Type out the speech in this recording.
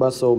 បាទសូម